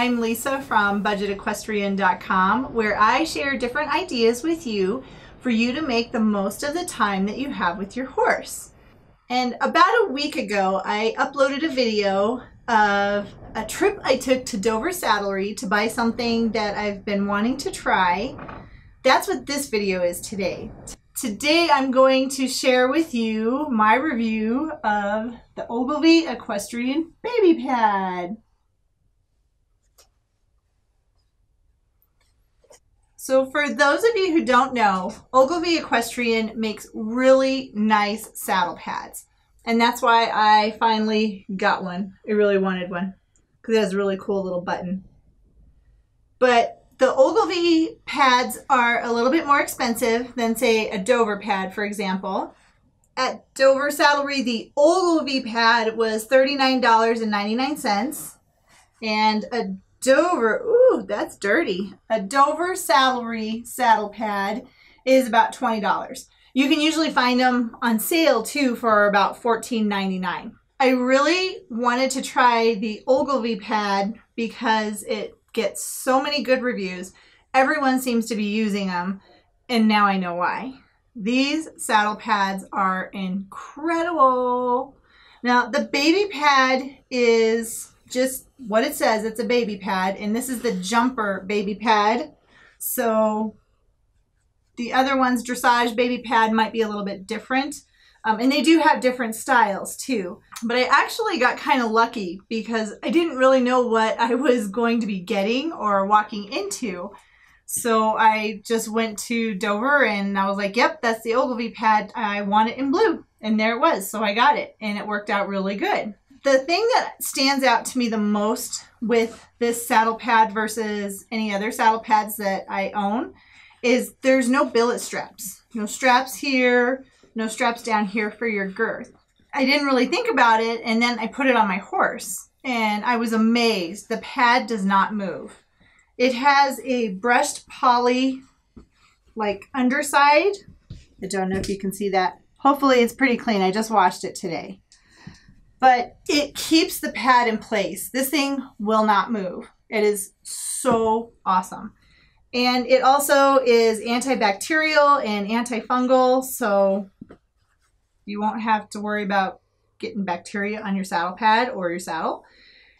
I'm Lisa from budgetequestrian.com where I share different ideas with you for you to make the most of the time that you have with your horse. And about a week ago, I uploaded a video of a trip I took to Dover Saddlery to buy something that I've been wanting to try. That's what this video is today. Today I'm going to share with you my review of the Ogilvy Equestrian Baby Pad. So for those of you who don't know, Ogilvy Equestrian makes really nice saddle pads. And that's why I finally got one. I really wanted one because it has a really cool little button. But the Ogilvy pads are a little bit more expensive than say a Dover pad, for example. At Dover Saddlery, the Ogilvy pad was $39.99 and a Dover, ooh, that's dirty. A Dover Saddlery saddle pad is about $20. You can usually find them on sale too for about $14.99. I really wanted to try the Ogilvy pad because it gets so many good reviews. Everyone seems to be using them, and now I know why. These saddle pads are incredible. Now, the baby pad is just what it says. It's a baby pad, and this is the jumper baby pad. So the other one's dressage baby pad might be a little bit different. Um, and they do have different styles too. But I actually got kind of lucky because I didn't really know what I was going to be getting or walking into. So I just went to Dover and I was like, yep, that's the Ogilvy pad. I want it in blue. And there it was. So I got it and it worked out really good the thing that stands out to me the most with this saddle pad versus any other saddle pads that I own is there's no billet straps. No straps here, no straps down here for your girth. I didn't really think about it and then I put it on my horse and I was amazed. The pad does not move. It has a brushed poly like underside. I don't know if you can see that. Hopefully it's pretty clean. I just washed it today but it keeps the pad in place. This thing will not move. It is so awesome. And it also is antibacterial and antifungal, so you won't have to worry about getting bacteria on your saddle pad or your saddle.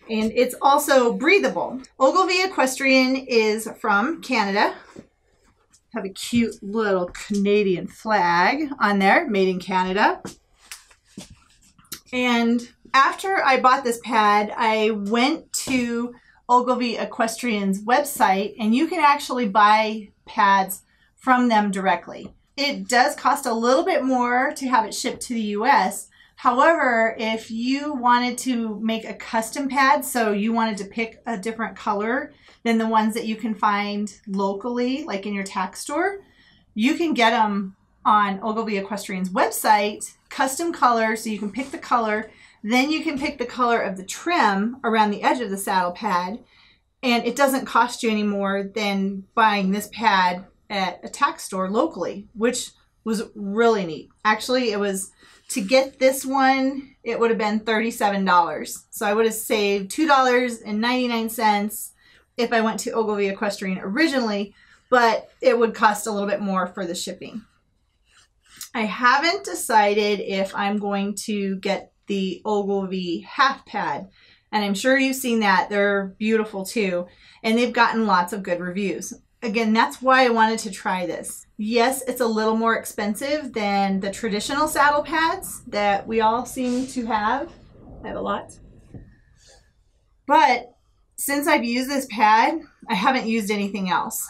And it's also breathable. Ogilvy Equestrian is from Canada. Have a cute little Canadian flag on there, made in Canada. And after I bought this pad, I went to Ogilvy Equestrian's website and you can actually buy pads from them directly. It does cost a little bit more to have it shipped to the US. However, if you wanted to make a custom pad, so you wanted to pick a different color than the ones that you can find locally, like in your tack store, you can get them on Ogilvy Equestrian's website, custom color, so you can pick the color. Then you can pick the color of the trim around the edge of the saddle pad, and it doesn't cost you any more than buying this pad at a tack store locally, which was really neat. Actually, it was to get this one, it would have been $37. So I would have saved $2.99 if I went to Ogilvy Equestrian originally, but it would cost a little bit more for the shipping. I haven't decided if I'm going to get the Ogilvy half pad. And I'm sure you've seen that. They're beautiful too. And they've gotten lots of good reviews. Again, that's why I wanted to try this. Yes, it's a little more expensive than the traditional saddle pads that we all seem to have. I have a lot. But since I've used this pad, I haven't used anything else.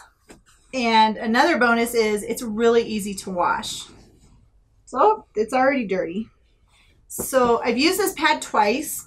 And another bonus is it's really easy to wash. So it's already dirty. So I've used this pad twice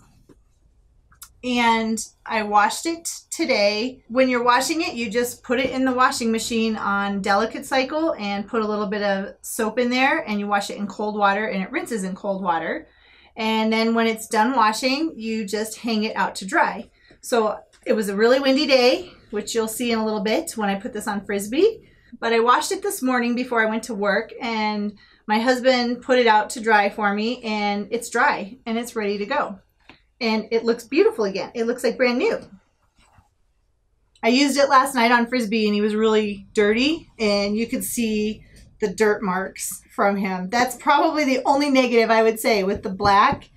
and I washed it today. When you're washing it, you just put it in the washing machine on delicate cycle and put a little bit of soap in there and you wash it in cold water and it rinses in cold water. And then when it's done washing, you just hang it out to dry. So it was a really windy day, which you'll see in a little bit when I put this on Frisbee. But I washed it this morning before I went to work and my husband put it out to dry for me and it's dry and it's ready to go. And it looks beautiful again. It looks like brand new. I used it last night on Frisbee and he was really dirty and you could see the dirt marks from him. That's probably the only negative I would say with the black.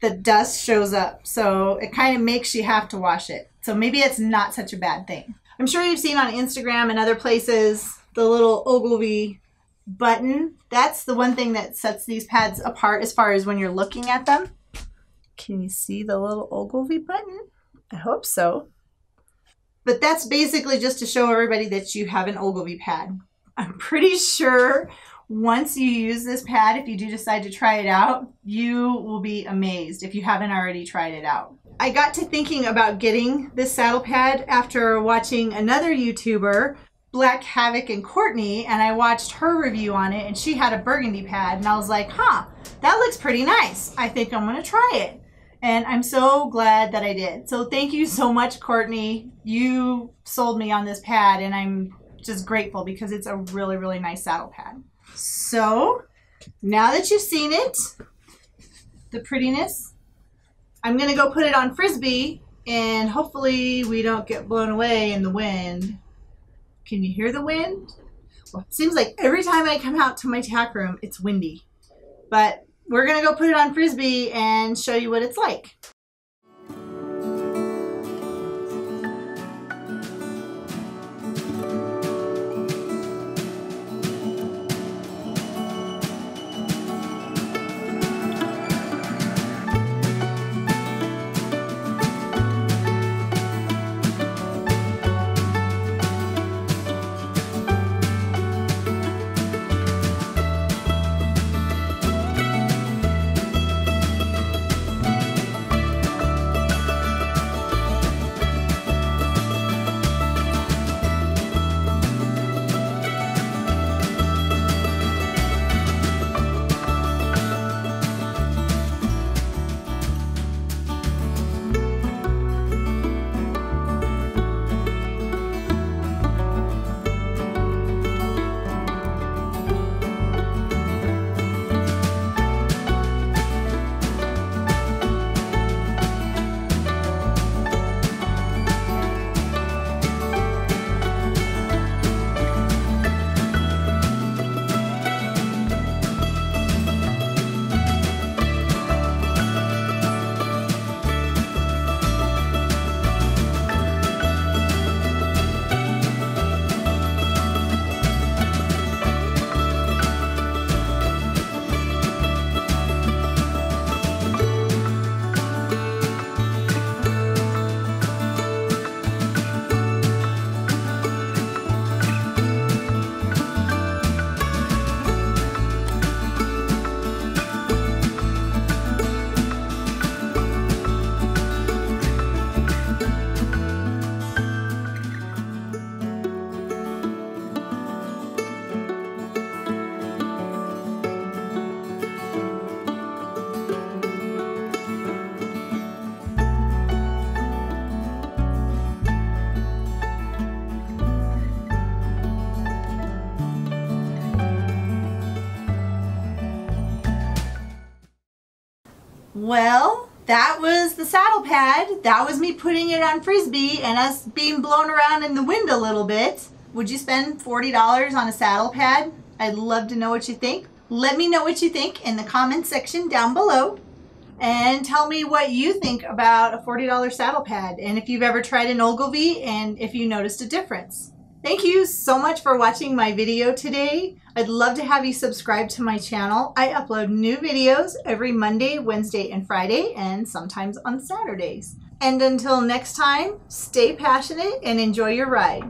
The dust shows up. So it kind of makes you have to wash it. So maybe it's not such a bad thing. I'm sure you've seen on Instagram and other places the little Ogilvy button. That's the one thing that sets these pads apart as far as when you're looking at them. Can you see the little Ogilvy button? I hope so. But that's basically just to show everybody that you have an Ogilvy pad. I'm pretty sure once you use this pad, if you do decide to try it out, you will be amazed if you haven't already tried it out. I got to thinking about getting this saddle pad after watching another YouTuber, Black Havoc and Courtney, and I watched her review on it and she had a burgundy pad and I was like, huh, that looks pretty nice. I think I'm gonna try it. And I'm so glad that I did. So thank you so much, Courtney. You sold me on this pad, and I'm just grateful because it's a really, really nice saddle pad. So now that you've seen it, the prettiness, I'm to go put it on Frisbee, and hopefully we don't get blown away in the wind. Can you hear the wind? Well, it seems like every time I come out to my tack room, it's windy. But we're going to go put it on Frisbee and show you what it's like. Well, that was the saddle pad. That was me putting it on Frisbee and us being blown around in the wind a little bit. Would you spend $40 on a saddle pad? I'd love to know what you think. Let me know what you think in the comment section down below. And tell me what you think about a $40 saddle pad and if you've ever tried an Ogilvy and if you noticed a difference. Thank you so much for watching my video today. I'd love to have you subscribe to my channel. I upload new videos every Monday, Wednesday, and Friday, and sometimes on Saturdays. And until next time, stay passionate and enjoy your ride.